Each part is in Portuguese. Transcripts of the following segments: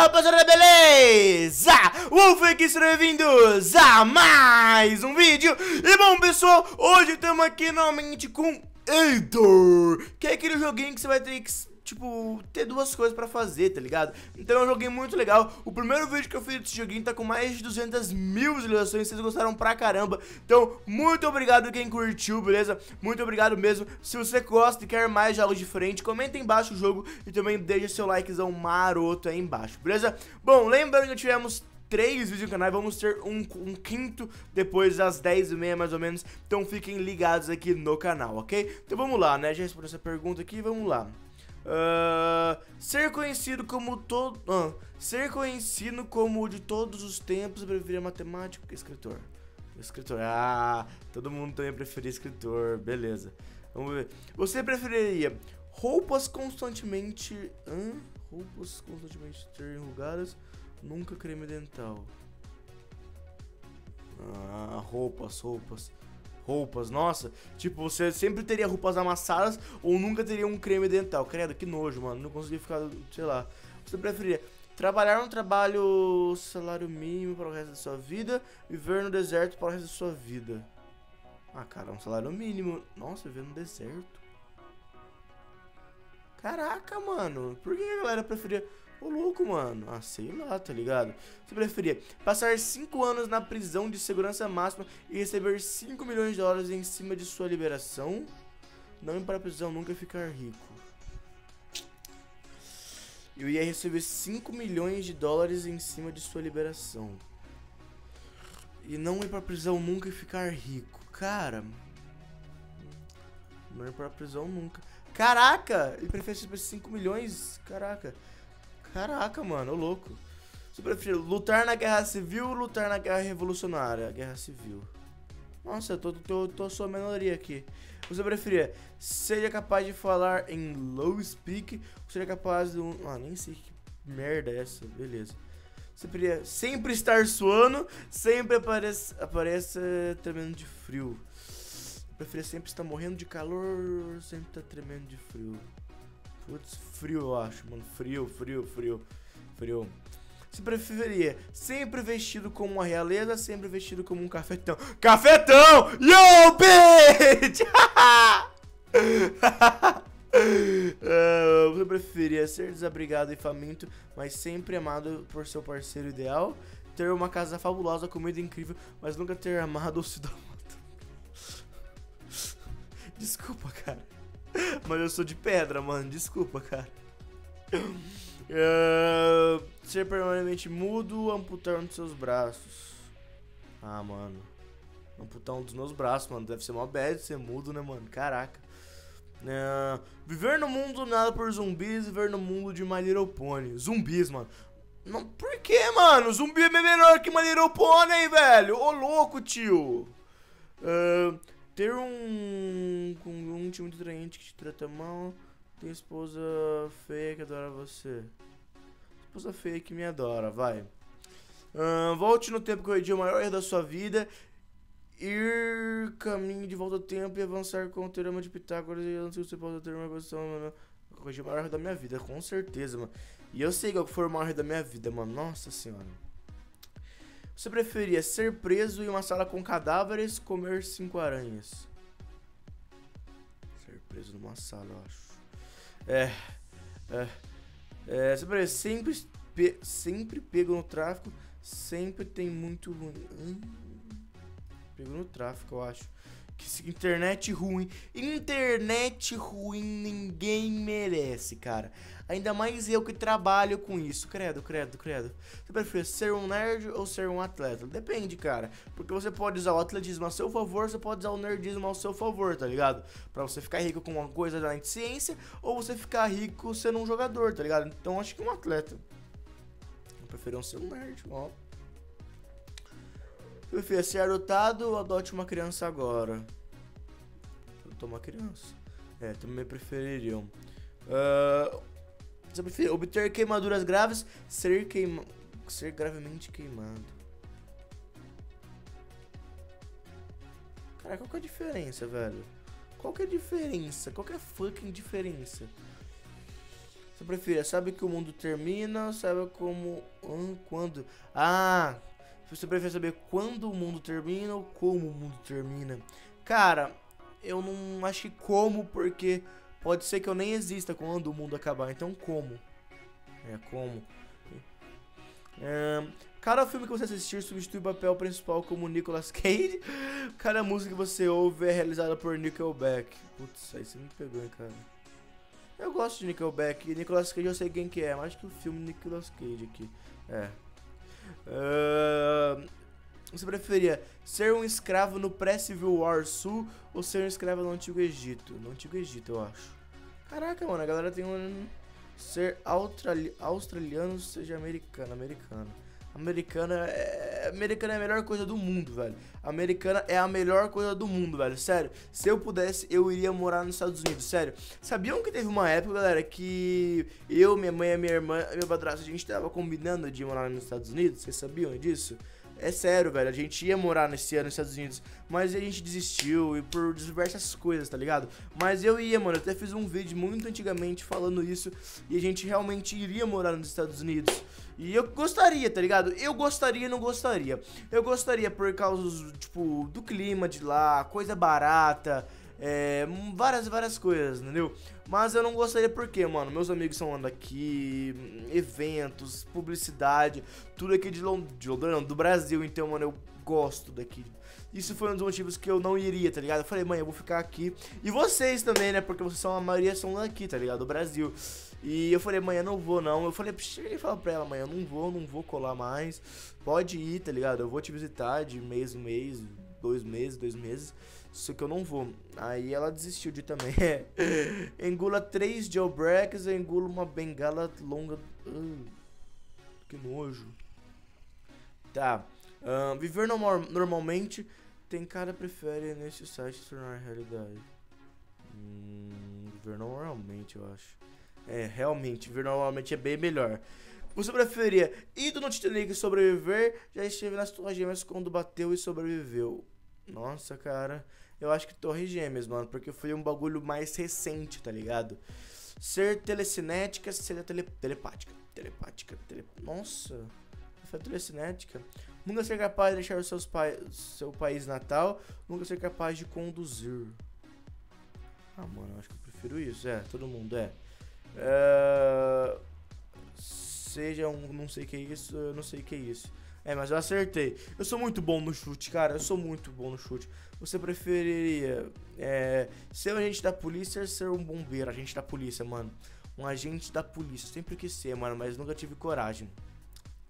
rapaziada, beleza? Wolf aqui, sejam bem-vindos a mais um vídeo E bom, pessoal, hoje estamos aqui novamente com Heitor Que é aquele joguinho que você vai ter que tipo, ter duas coisas pra fazer, tá ligado? Então é um joguinho muito legal. O primeiro vídeo que eu fiz desse joguinho tá com mais de 200 mil visualizações, vocês gostaram pra caramba. Então, muito obrigado quem curtiu, beleza? Muito obrigado mesmo. Se você gosta e quer mais jogos diferentes, comenta aí embaixo o jogo e também deixa seu likezão maroto aí embaixo, beleza? Bom, lembrando que tivemos três vídeos no canal, vamos ter um, um quinto depois das 10h30 mais ou menos, então fiquem ligados aqui no canal, ok? Então vamos lá, né, já respondi essa pergunta aqui, vamos lá. Uh, ser conhecido como todo. Uh, ser conhecido como de todos os tempos, eu preferia matemático que escritor. Escritor. Ah, todo mundo também preferia escritor. Beleza. Vamos ver. Você preferiria roupas constantemente. Hã? Roupas constantemente ter enrugadas, nunca creme dental. Ah, roupas, roupas roupas. Nossa, tipo, você sempre teria roupas amassadas ou nunca teria um creme dental. Credo, que nojo, mano. Não conseguia ficar, sei lá. Você preferia trabalhar um trabalho salário mínimo para o resto da sua vida, viver no deserto para o resto da sua vida. Ah, cara, um salário mínimo. Nossa, viver no deserto. Caraca, mano. Por que a galera preferia Ô louco, mano. Ah, sei lá, tá ligado? Você preferia passar 5 anos na prisão de segurança máxima e receber 5 milhões de dólares em cima de sua liberação? Não ir para a prisão, nunca ficar rico. Eu ia receber 5 milhões de dólares em cima de sua liberação. E não ir pra prisão nunca e ficar rico. Cara. Não ir pra prisão nunca. Caraca! Ele prefere receber 5 milhões? Caraca. Caraca, mano, louco. Você prefere lutar na guerra civil ou lutar na guerra revolucionária? Guerra civil. Nossa, eu tô, tô, tô sua minoria aqui. Você preferia seja capaz de falar em low speak ou seja capaz de um... Ah, nem sei que merda é essa. Beleza. Você preferia sempre estar suando, sempre apareça, apareça tremendo de frio. Preferia sempre estar morrendo de calor, sempre estar tremendo de frio. Putz, frio, eu acho, mano. Frio, frio, frio, frio. Se preferia sempre vestido como uma realeza, sempre vestido como um cafetão. Cafetão! Yo, bitch! uh, você preferia ser desabrigado e faminto, mas sempre amado por seu parceiro ideal? Ter uma casa fabulosa, comida incrível, mas nunca ter amado ou sido amado? Desculpa, cara. Mas eu sou de pedra, mano. Desculpa, cara. Uh, ser permanentemente mudo, amputar um dos seus braços. Ah, mano. Amputar um dos meus braços, mano. Deve ser uma bad ser mudo, né, mano? Caraca. Uh, viver no mundo nada por zumbis, viver no mundo de My Little Pony. Zumbis, mano. Não, por que, mano? Zumbi é melhor que My Little Pony, velho. Ô, louco, tio. Uh, ter um, time muito atraente que te trata mal. Tem esposa feia que adora você. Esposa feia que me adora, vai. Uh, volte no tempo corrigiu o maior erro da sua vida. Ir caminho de volta ao tempo e avançar com o teorema de Pitágoras. E antes que você possa ter uma posição, Corrigir o maior erro da minha vida, com certeza, mano. E eu sei qual foi o maior erro da minha vida, mano. Nossa senhora. Você preferia ser preso em uma sala com cadáveres comer cinco aranhas? Ser preso numa sala, eu acho. É. É. é você preferia sempre, pe, sempre pego no tráfico, sempre tem muito ruim. Hum, pego no tráfico, eu acho. Internet ruim. Internet ruim ninguém merece, cara. Ainda mais eu que trabalho com isso. Credo, credo, credo. Você prefere ser um nerd ou ser um atleta? Depende, cara. Porque você pode usar o atletismo a seu favor, você pode usar o nerdismo ao seu favor, tá ligado? Pra você ficar rico com uma coisa da ciência ou você ficar rico sendo um jogador, tá ligado? Então acho que um atleta. Eu prefiro ser um nerd, ó. Prefiro ser adotado ou adote uma criança agora? Adotar uma criança. É, também prefeririam. Uh, você prefere obter queimaduras graves, ser, queima... ser gravemente queimado. Cara, qual que é a diferença, velho? Qual que é a diferença? Qual que é a fucking diferença? Você preferia, sabe que o mundo termina sabe como. Quando? Ah! Você prefere saber quando o mundo termina ou como o mundo termina? Cara, eu não acho que como, porque pode ser que eu nem exista quando o mundo acabar. Então, como? É, como? É, cada filme que você assistir substitui o papel principal como Nicolas Cage. Cada música que você ouve é realizada por Nickelback. Putz, aí você me pegou, hein, cara. Eu gosto de Nickelback. Nicolas Cage eu sei quem que é, mas acho que o filme Nicolas Cage aqui. É. Uh, você preferia ser um escravo no pré-Civil War Sul ou ser um escravo no Antigo Egito? No Antigo Egito, eu acho. Caraca, mano, a galera tem um. Ser australi... australiano, seja americano, americano. Americana é... Americana é a melhor coisa do mundo, velho. Americana é a melhor coisa do mundo, velho. Sério. Se eu pudesse, eu iria morar nos Estados Unidos. Sério. Sabiam que teve uma época, galera, que eu, minha mãe, minha irmã, meu padrasto, a gente tava combinando de morar nos Estados Unidos? Vocês sabiam disso? É sério, velho. A gente ia morar nesse ano nos Estados Unidos, mas a gente desistiu e por diversas coisas, tá ligado? Mas eu ia, mano. Eu até fiz um vídeo muito antigamente falando isso e a gente realmente iria morar nos Estados Unidos. E eu gostaria, tá ligado? Eu gostaria e não gostaria. Eu gostaria por causa, tipo, do clima de lá, coisa barata, é, várias, várias coisas, entendeu? Mas eu não gostaria porque, mano, meus amigos são andando aqui, eventos, publicidade, tudo aqui de Londrina, de Londrina, do Brasil, então, mano, eu gosto daqui. Isso foi um dos motivos que eu não iria, tá ligado? Eu falei, mãe, eu vou ficar aqui. E vocês também, né? Porque vocês são, a maioria são daqui, tá ligado? Do Brasil. E eu falei, mãe, eu não vou não. Eu falei, cheguei e falei pra ela, mãe, eu não vou, não vou colar mais. Pode ir, tá ligado? Eu vou te visitar de mês em mês, dois meses, dois meses. Só que eu não vou. Aí ela desistiu de também. engula três jailbreaks, engula uma bengala longa. Uh, que nojo. Tá. Uh, viver normal, normalmente. Tem cara prefere nesse site se tornar realidade. Hum, viver normalmente, eu acho. É, realmente, viver normalmente é bem melhor. Você preferia ir do Titanic e sobreviver? Já esteve nas Torres Gêmeas quando bateu e sobreviveu. Nossa, cara. Eu acho que Torre Gêmeas, mano. Porque foi um bagulho mais recente, tá ligado? Ser telecinética, ser tele, telepática. Telepática. Tele, nossa. Foi telecinética. Nunca ser capaz de deixar o seus pa seu país natal. Nunca ser capaz de conduzir. Ah, mano, acho que eu prefiro isso. É, todo mundo é. é... Seja um não sei o que é isso, eu não sei o que é isso. É, mas eu acertei. Eu sou muito bom no chute, cara. Eu sou muito bom no chute. Você preferiria é, ser um agente da polícia ou ser um bombeiro? Agente da polícia, mano. Um agente da polícia. Sempre quis ser, mano, mas nunca tive coragem.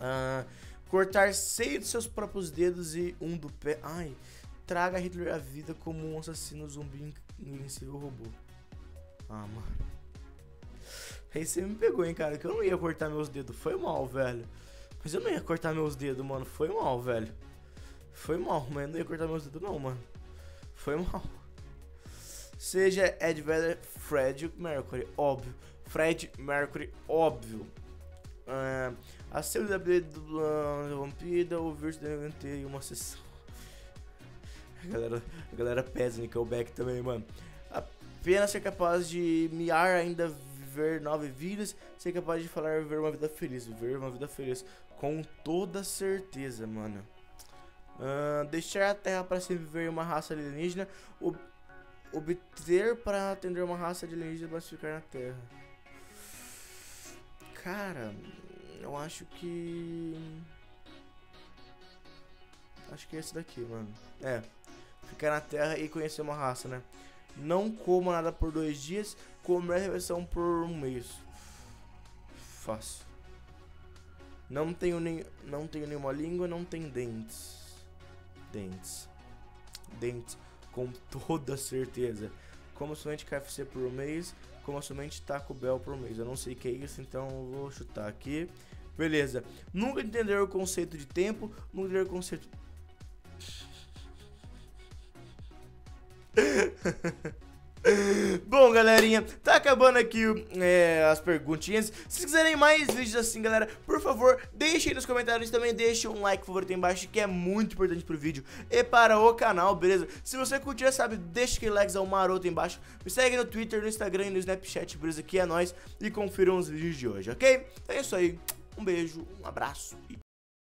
Ah, cortar seis dos seus próprios dedos e um do pé. Ai. Traga Hitler à vida como um assassino zumbi invencível robô. Ah, mano. Aí você me pegou, hein, cara. Que eu não ia cortar meus dedos. Foi mal, velho. Mas eu não ia cortar meus dedos, mano. Foi mal, velho. Foi mal, mas eu não ia cortar meus dedos, não, mano. Foi mal. Seja Ed Vedder, Fred Mercury, óbvio. Fred Mercury, óbvio. Uh, a CW do Vampira, o vírus deve uma sessão. A galera, a galera pesa Nickelback também, mano. Apenas ser capaz de miar ainda viver nove vidas, ser capaz de falar viver uma vida feliz, viver uma vida feliz. Com toda certeza, mano. Uh, deixar a Terra para se viver uma raça alienígena. Ob obter para atender uma raça de alienígena mas ficar na Terra. Cara, eu acho que. Acho que é esse daqui, mano. É. Ficar na Terra e conhecer uma raça, né? Não coma nada por dois dias, comer a refeição por um mês. Fácil. Não tenho, nem, não tenho nenhuma língua, não tem dentes. Dentes. Dentes, com toda certeza. Como somente KFC por mês, como somente Taco Bell por mês. Eu não sei o que é isso, então vou chutar aqui. Beleza. Nunca entender o conceito de tempo, nunca entender o conceito Bom, galerinha, tá acabando aqui é, as perguntinhas. Se quiserem mais vídeos assim, galera, por favor, deixem nos comentários também, deixem um like favorito aí embaixo, que é muito importante pro vídeo e para o canal, beleza? Se você curtir, sabe, deixa aquele likezão maroto embaixo. Me segue no Twitter, no Instagram e no Snapchat, beleza? Que é nóis. E confiram os vídeos de hoje, ok? Então é isso aí. Um beijo, um abraço e